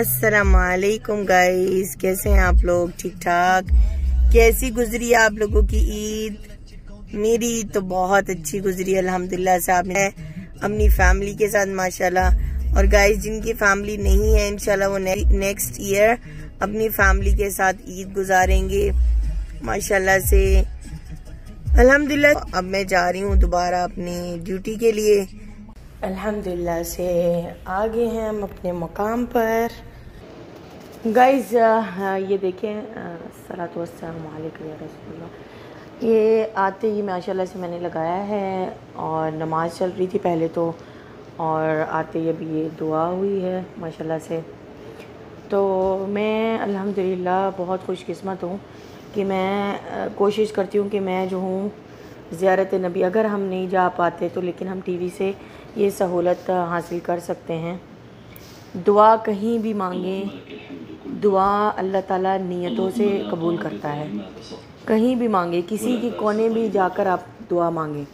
السلام علیکم گائز کیسے ہیں آپ لوگ؟ ٹھیک ٹھاک؟ کیسی گزری آپ لوگوں کی عید؟ میری عید تو بہت اچھی گزری، الحمدللہ سے آپ نے اپنی فیملی کے ساتھ، ماشاءاللہ۔ اور گائز جن کی فیملی نہیں ہے، انشاءاللہ وہ نیکسٹ ایئر اپنی فیملی کے ساتھ عید گزاریں گے۔ ماشاءاللہ سے۔ الحمدللہ۔ اب میں جا رہی ہوں دوبارہ اپنی ڈیوٹی کے لیے۔ الحمدللہ سے آگے ہیں ہم اپنے مقام پر۔ گائز یہ دیکھیں صلاۃ والسلام علیکم رسول اللہ۔ یہ آتے ہی ماشاء اللہ سے میں نے لگایا ہے اور نماز چل رہی تھی پہلے تو، اور آتے ہی ابھی یہ دعا ہوئی ہے ماشاء اللہ سے۔ تو میں الحمدللہ بہت خوش قسمت ہوں کہ میں کوشش کرتی ہوں کہ میں جو ہوں، زیارت نبی، اگر ہم نہیں جا پاتے تو لیکن ہم ٹی وی سے یہ سہولت حاصل کر سکتے ہیں۔ دعا کہیں بھی مانگیں۔ دعا اللہ تعالیٰ نیتوں سے قبول کرتا ہے۔ کہیں بھی مانگے، کسی کی کونے بھی جا کر آپ دعا مانگیں۔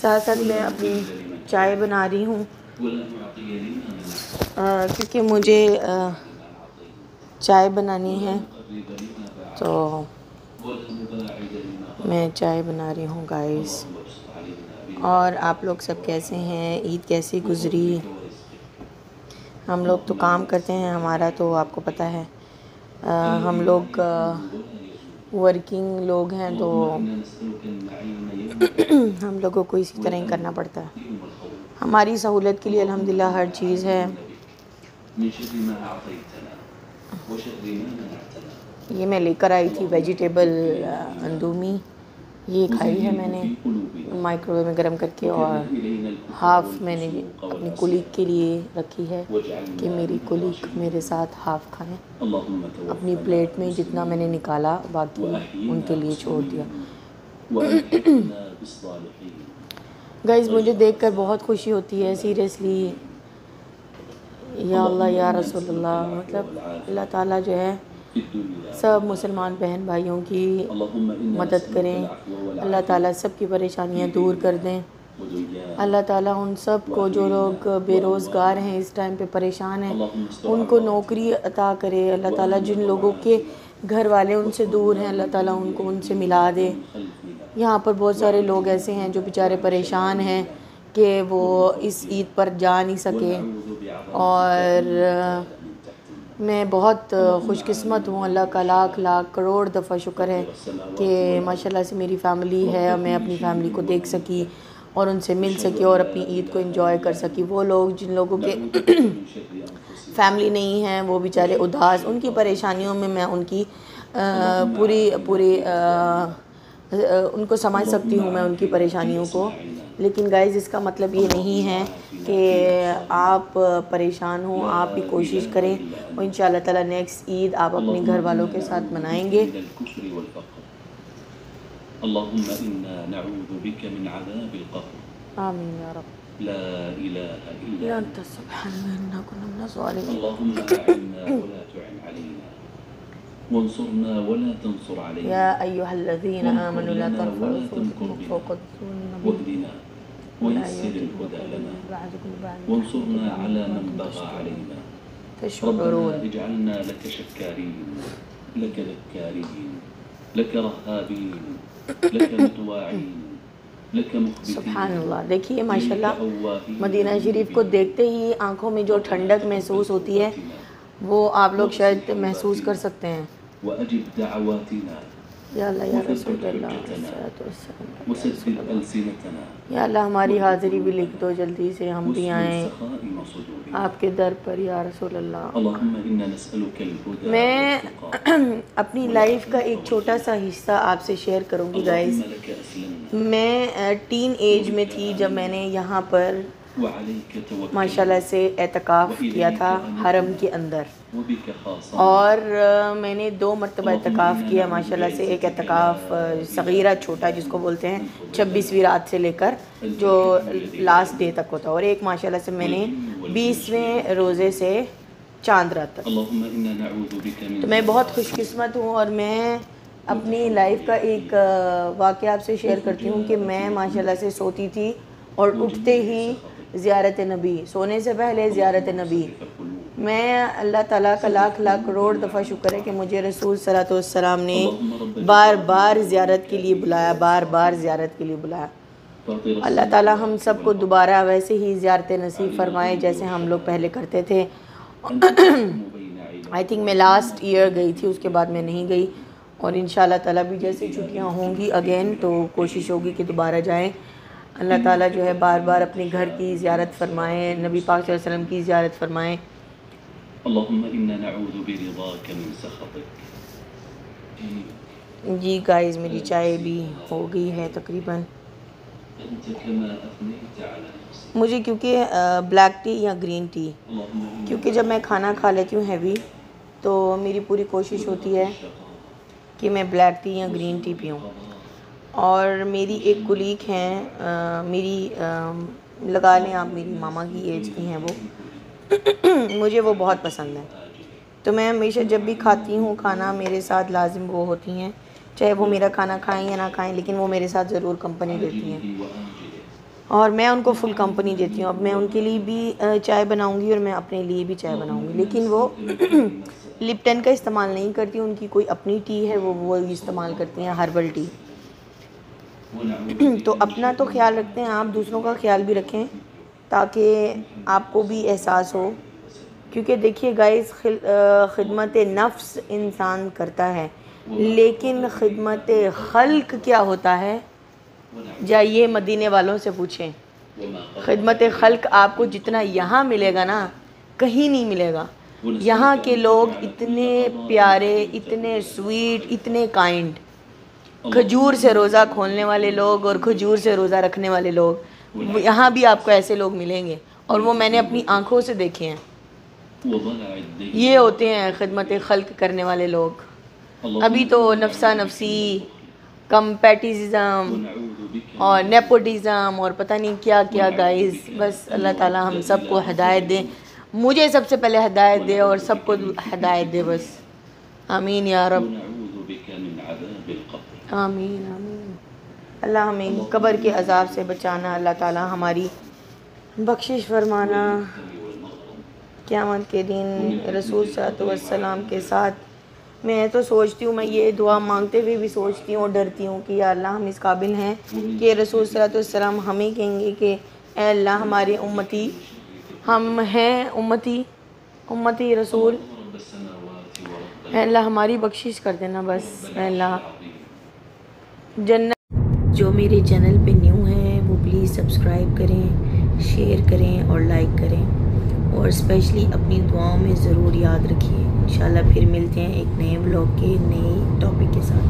ساتھ ساتھ میں اپنی چائے بنا رہی ہوں۔ کیونکہ مجھے چائے بنانی ہے۔ تو میں چائے بنا رہی ہوں گائز اور آپ لوگ سب کیسے ہیں؟ عید کیسی گزری؟ ہم لوگ تو کام کرتے ہیں، ہمارا تو آپ کو پتہ ہے۔ ہم لوگ ورکنگ لوگ ہیں تو ہم لوگوں کو اسی طرح ہی کرنا پڑتا ہے۔ ہماری سہولت کے لیے الحمدللہ ہر چیز ہے۔ یہ میں لے کر آئی تھی ویجیٹیبل اندومی۔ یہ کھائی ہے میں نے مائکرو ویو میں گرم کر کے اور ہاف میں نے اپنی کلیگ کے لیے رکھی ہے کہ میری کلیگ میرے ساتھ ہاف کھائیں۔ اپنی پلیٹ میں جتنا میں نے نکالا باقی ان کے لیے چھوڑ دیا۔ گائز مجھے دیکھ کر بہت خوشی ہوتی ہے سیریسلی یا اللہ، یا رسول اللہ۔ مطلب اللہ تعالیٰ جو ہے سب مسلمان بہن بھائیوں کی مدد کریں۔ اللہ تعالیٰ سب کی پریشانیاں دور کر دیں۔ اللہ تعالیٰ ان سب کو جو لوگ بے روزگار ہیں اس ٹائم پہ پریشان ہیں ان کو نوکری عطا کرے۔ اللہ تعالیٰ جن لوگوں کے گھر والے ان سے دور ہیں اللہ تعالیٰ ان کو ان سے ملا دے۔ یہاں پر بہت سارے لوگ ایسے ہیں جو بیچارے پریشان ہیں کہ وہ اس عید پر جا نہیں سکے۔ اور میں بہت خوش قسمت ہوں۔ اللہ کا لاکھ لاکھ کروڑ دفعہ شکر ہے کہ ماشاء اللہ سے میری فیملی ہے اور میں اپنی فیملی کو دیکھ سکی اور ان سے مل سکی اور اپنی عید کو انجوائے کر سکی۔ وہ لوگ جن لوگوں کے فیملی نہیں ہیں، وہ بیچارے اداس، ان کی پریشانیوں میں میں ان کی پوری پوری ان کو سمجھ سکتی ہوں میں ان کی پریشانیوں کو۔ لیکن گائز اس کا مطلب یہ نہیں ہے کہ آپ پریشان ہوں آپ بھی کوشش کریں۔ اور ان شاء اللہ تعالیٰ نیکسٹ عید آپ اپنے گھر والوں کے ساتھ منائیں گے۔ إنا آمین یا رب۔ لا إله إلا أنت انت۔ سبحان انا كنا من الظالمين اللهم أعنا ولا تعن علينا وانصرنا ولا تنصر علينا. يا ايها الذين امنوا لا ترفعوا صوتكم فوق واهدنا ويسر الهدى لنا. وانصرنا على من بغى علينا. ربنا تشكرون اجعلنا لك شكارين لك ذكارين لك رهابين لك مخبتين. سبحان اللہ. دیکھیے ماشاء إليك اللہ أواهين مدینہ شریف کو دیکھتے ہی آنکھوں میں جو ٹھنڈک محسوس ہوتی ہے وہ آپ لوگ شاید محسوس کر سکتے ہیں۔ وأجب دعواتنا یا اللہ یا رسول اللہ یا اللہ ہماری حاضری بھی لکھ دو جلدی سے ہم بھی آئیں۔ آپ کے در پر یا رسول اللہ۔ میں اپنی لائف کا ایک چھوٹا سا حصہ آپ سے شیئر کروں گی گائز میں ٹین ایج میں تھی جب میں نے یہاں پر ماشاء اللہ سے اعتکاف کیا تھا حرم کے اندر۔ اور میں نے دو مرتبہ اعتکاف کیا ماشاء اللہ سے ایک اعتکاف صغیرہ چھوٹا جس کو بولتے ہیں چھبیسویں رات سے لے کر جو لاسٹ ڈے تک ہوتا اور ایک ماشاء اللہ سے میں نے بیسویں روزے سے چاند رات تک۔ تو میں بہت خوش قسمت ہوں اور میں اپنی لائف کا ایک واقعہ آپ سے شیئر کرتی ہوں کہ میں ماشاء اللہ سے سوتی تھی اور اٹھتے ہی زیارت نبی، سونے سے پہلے زیارت نبی۔ میں اللہ تعالیٰ کا لاکھ لاکھ کروڑ دفعہ شکر ہے کہ مجھے رسول صلی اللہ علیہ وسلم نے بار بار زیارت کے لیے بلایا، بار بار زیارت کے لیے بلایا۔ اللہ تعالیٰ ہم سب کو دوبارہ ویسے ہی زیارت نصیب فرمائے جیسے ہم لوگ پہلے کرتے تھے۔ آئی تھنک میں لاسٹ ایئر گئی تھی، اس کے بعد میں نہیں گئی۔ اور ان شاء اللہ تعالیٰ بھی جیسے چھٹیاں ہوں گی اگین تو کوشش ہوگی کہ دوبارہ جائیں۔ اللہ تعالیٰ جو ہے بار بار اپنے گھر کی زیارت فرمائیں نبی پاک صلی اللہ علیہ وسلم کی زیارت فرمائیں جی گائز میری چائے بھی ہو گئی ہے تقریباً۔ مجھے کیونکہ بلیک ٹی یا گرین ٹی کیونکہ جب میں کھانا کھا لیتی ہوں ہیوی تو میری پوری کوشش ہوتی ہے کہ میں بلیک ٹی یا گرین ٹی پیوں۔ اور میری ایک کلیگ ہیں میری لگا لیں آپ میری ماما کی ایج کی ہیں وہ۔ مجھے وہ بہت پسند ہے تو میں ہمیشہ جب بھی کھاتی ہوں، کھانا میرے ساتھ لازم وہ ہوتی ہیں۔ چاہے وہ میرا کھانا کھائیں یا نہ کھائیں، لیکن وہ میرے ساتھ ضرور کمپنی دیتی ہیں۔ اور میں ان کو فل کمپنی دیتی ہوں۔ اب میں ان کے لیے بھی چائے بناؤں گی اور میں اپنے لیے بھی چائے بناؤں گی۔ لیکن وہ لپٹن کا استعمال نہیں کرتی، ان کی کوئی اپنی ٹی ہے، وہ وہ استعمال کرتی ہیں، ہربل ٹی تو اپنا تو خیال رکھتے ہیں آپ، دوسروں کا خیال بھی رکھیں تاکہ آپ کو بھی احساس ہو۔ کیونکہ دیکھیے گائز خدمت نفس انسان کرتا ہے۔ لیکن خدمت خلق کیا ہوتا ہے؟ جائیے مدینے والوں سے پوچھیں۔ خدمت خلق آپ کو جتنا یہاں ملے گا نا، کہیں نہیں ملے گا۔ یہاں کے لوگ اتنے پیارے، اتنے سویٹ اتنے کائنڈ کھجور سے روزہ کھولنے والے لوگ اور کھجور سے روزہ رکھنے والے لوگ. یہاں بھی آپ کو ایسے لوگ ملیں گے. اور وہ میں نے اپنی آنکھوں سے دیکھے ہیں. یہ ہوتے ہیں خدمت خلق کرنے والے لوگ. ابھی تو نفسا نفسی کمپیٹیزم اور نیپوٹیزم اور پتہ نہیں کیا کیا گائز بس اللہ تعالیٰ ہم سب کو ہدایت دے. مجھے سب سے پہلے ہدایت دے اور سب کو ہدایت دے بس. آمین یا رب. آمین آمین۔ اللہ ہمیں قبر کے عذاب سے بچانا، اللہ تعالیٰ ہماری بخشش فرمانا۔ قیامت کے دن رسول صلی اللہ علیہ وسلم کے ساتھ میں تو سوچتی ہوں، میں یہ دعا مانگتے ہوئے بھی سوچتی ہوں اور ڈرتی ہوں کہ یا اللہ ہم اس قابل ہیں کہ رسول صلی اللہ علیہ وسلم ہمیں کہیں گے کہ اے اللہ ہمارے امتی، ہم ہیں امتی امتی رسول۔ اے اللہ ہماری بخشش کر دینا بس، اے اللہ۔ جنت جو میرے چینل پہ نیو ہیں، وہ پلیز سبسکرائب کریں شیئر کریں اور لائک کریں۔ اور اسپیشلی اپنی دعاؤں میں ضرور یاد رکھیے۔ انشاءاللہ پھر ملتے ہیں ایک نئے بلاگ کے نئے ٹاپک کے ساتھ۔